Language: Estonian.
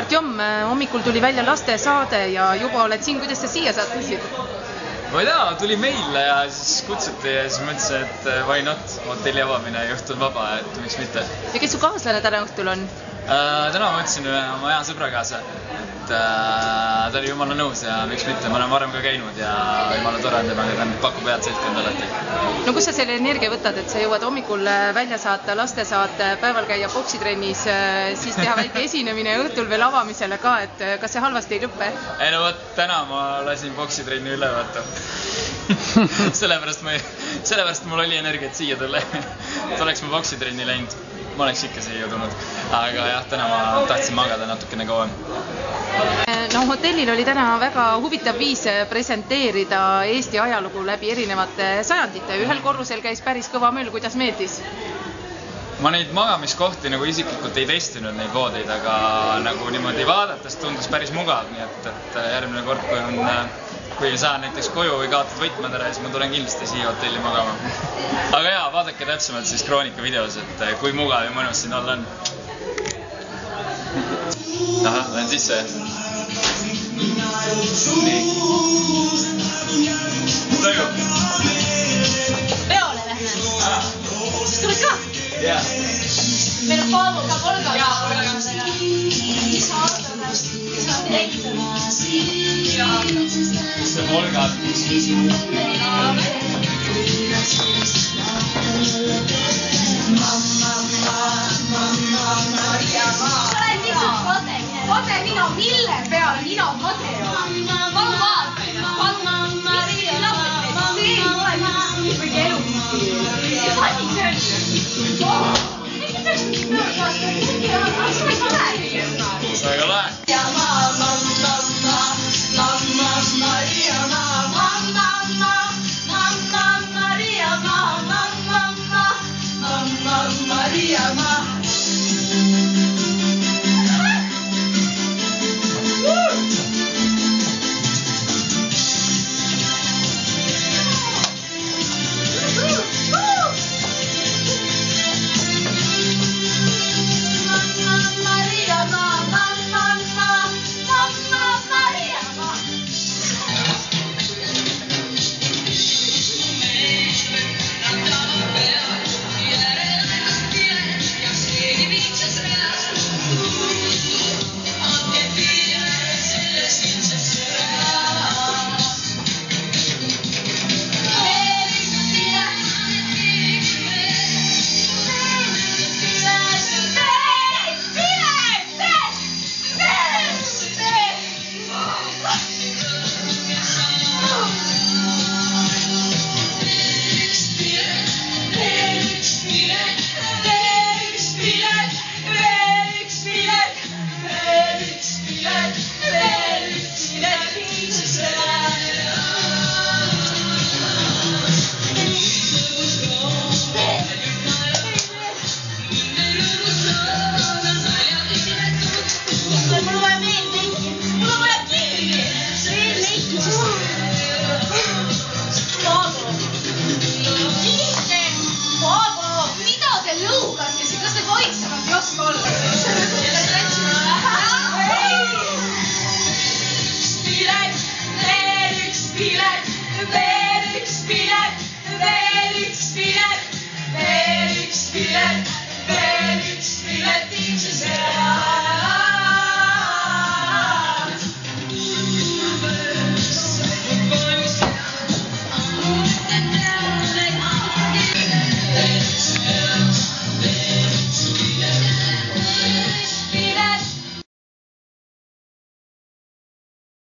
Artjom, hommikul tuli välja lastesaade ja juba oled siin, kuidas sa siia sattusid? ma ei tea, tuli meile ja siis kutsuti ja siis mõtlesin, et eh, why not, hotelli avamine ja õhtu on vaba, et miks mitte. ja kes su kaaslane täna õhtul on? Äh, täna ma võtsin ühe oma hea sõbra kaasa, et äh, ta oli jumala nõus ja miks mitte, ma olen varem ka käinud ja jumala tore on temaga, ta pakub head seltskonda alati. no kust sa selle energia võtad, et sa jõuad hommikul äh, välja saata lastesaate, päeval käia poksitrennis, siis teha väike esinemine ja õhtul veel avamisele ka, et kas see halvasti ei lõpe? ei no vot, täna ma lasin poksitrenni üle, vaata sellepärast ma, sellepärast mul oli energiat siia tulla et oleks ma poksitrenni läinud ma oleks ikka siia tulnud. aga jah, täna ma tahtsin magada natukene kauem. no hotellil oli täna väga huvitav viis presenteerida Eesti ajalugu läbi erinevate sajandite. ühel korrusel käis päris kõva möll, kuidas meeldis? ma neid magamiskohti nagu isiklikult ei testinud, neid voodeid, aga nagu niimoodi vaadates tundus päris mugav, nii et, et järgmine kord, kui on kui saan näiteks koju või kaotad võtmed ära, siis ma tulen kindlasti siia hotelli magama. aga jaa, vaadake täpsemalt siis Kroonika videos, et eh, kui mugav ja mõnus siin olla on. ahah, lähen sisse. nii. Sa arvad, kas on teid? jaa